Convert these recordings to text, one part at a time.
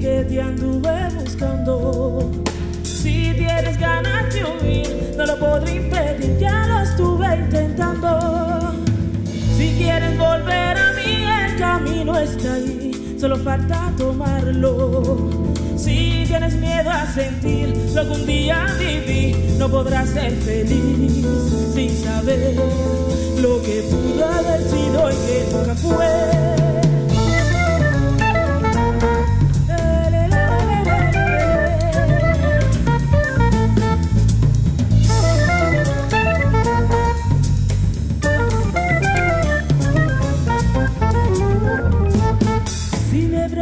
que te anduve buscando. Si tienes ganas de huir, no lo podré impedir, ya lo estuve intentando. Si quieres volver a mí, el camino está ahí, solo falta tomarlo. Si tienes miedo a sentir lo que un día viví, no podrás ser feliz sin saber lo que pudo haber sido y que nunca fue.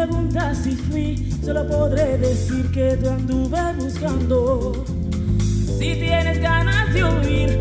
Preguntas si fui, solo podré decir que te anduve buscando. Si tienes ganas de huir,